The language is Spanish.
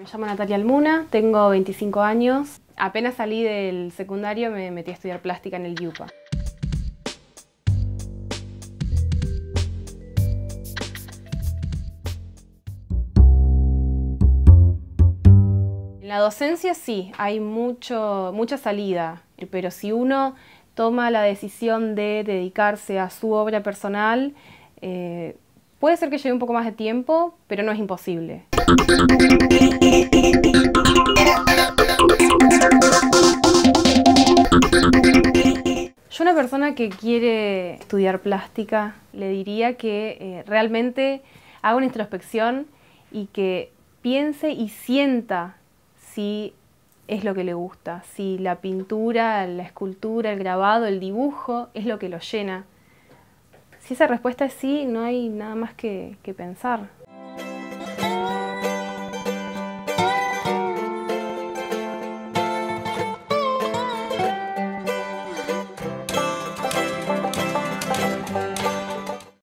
Me llamo Natalia Almuna, tengo 25 años. Apenas salí del secundario me metí a estudiar plástica en el YUPA. En la docencia sí, hay mucho, mucha salida, pero si uno toma la decisión de dedicarse a su obra personal, eh, puede ser que lleve un poco más de tiempo, pero no es imposible. Yo una persona que quiere estudiar plástica le diría que eh, realmente haga una introspección y que piense y sienta si es lo que le gusta, si la pintura, la escultura, el grabado, el dibujo es lo que lo llena. Si esa respuesta es sí, no hay nada más que, que pensar.